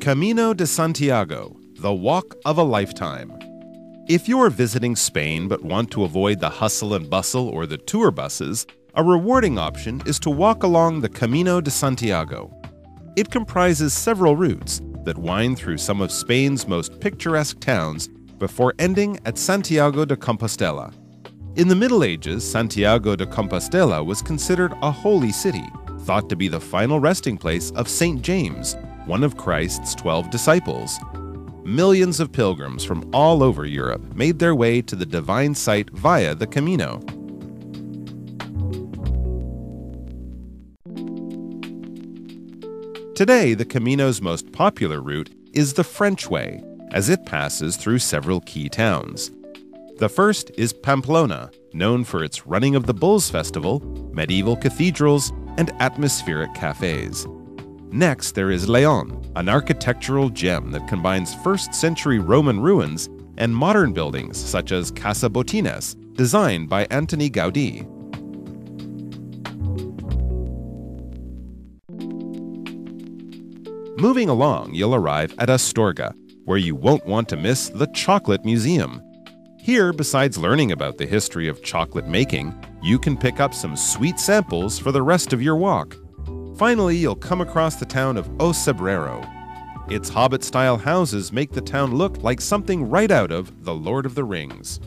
Camino de Santiago, the walk of a lifetime. If you're visiting Spain but want to avoid the hustle and bustle or the tour buses, a rewarding option is to walk along the Camino de Santiago. It comprises several routes that wind through some of Spain's most picturesque towns before ending at Santiago de Compostela. In the Middle Ages, Santiago de Compostela was considered a holy city, thought to be the final resting place of St. James, one of Christ's 12 disciples. Millions of pilgrims from all over Europe made their way to the divine site via the Camino. Today, the Camino's most popular route is the French Way, as it passes through several key towns. The first is Pamplona, known for its Running of the Bulls festival, medieval cathedrals, and atmospheric cafes. Next, there is Leon, an architectural gem that combines first century Roman ruins and modern buildings such as Casa Botines, designed by Antoni Gaudí. Moving along, you'll arrive at Astorga, where you won't want to miss the Chocolate Museum. Here, besides learning about the history of chocolate making, you can pick up some sweet samples for the rest of your walk. Finally, you'll come across the town of O Cebreiro. Its hobbit style houses make the town look like something right out of The Lord of the Rings.